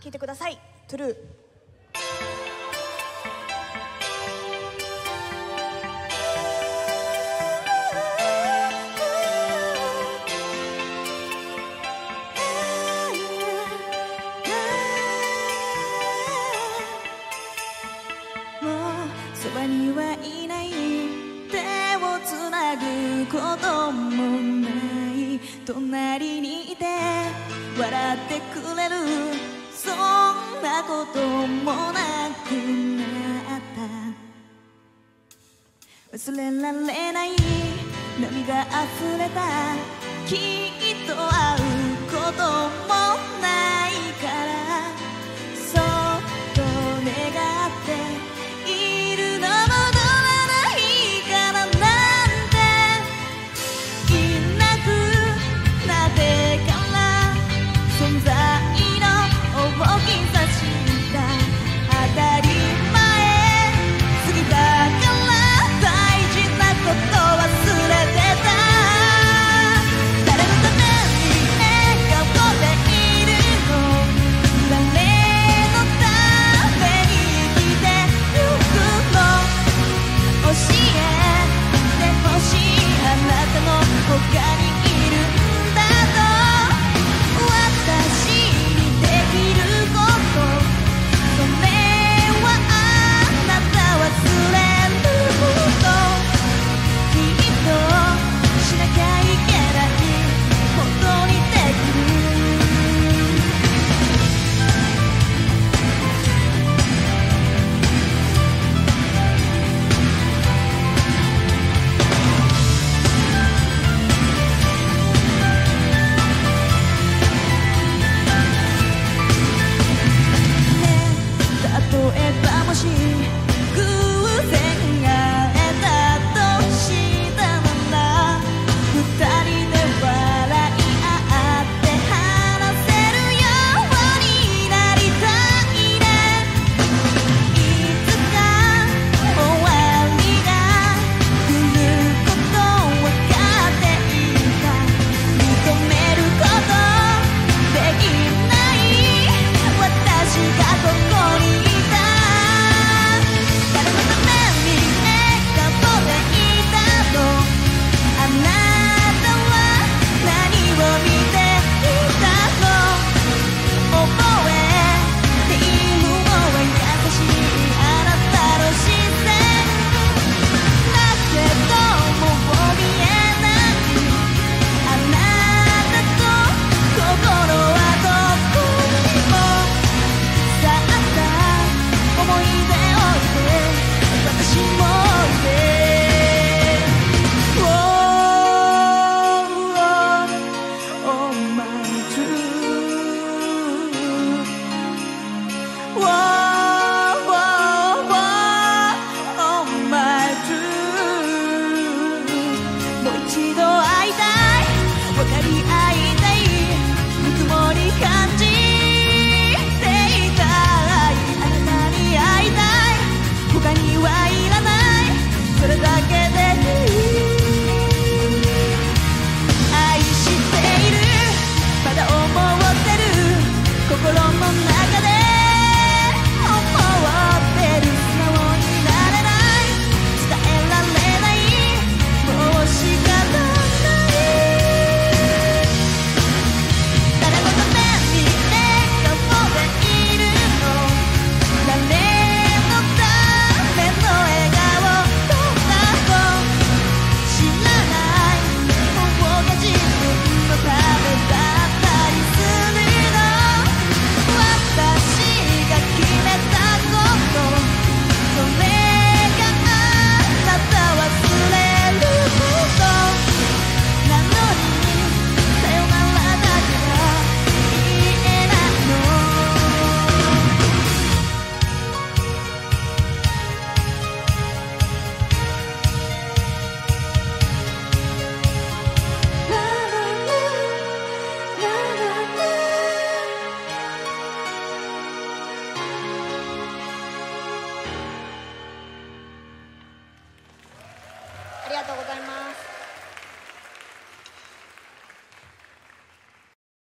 聴いてください。トゥルーもうそばにはいない手をつなぐこともない。隣にいて笑ってくれる。そんなこともなくなった。忘れられない涙溢れた。きっと会うことも分かり合いりがとうございます。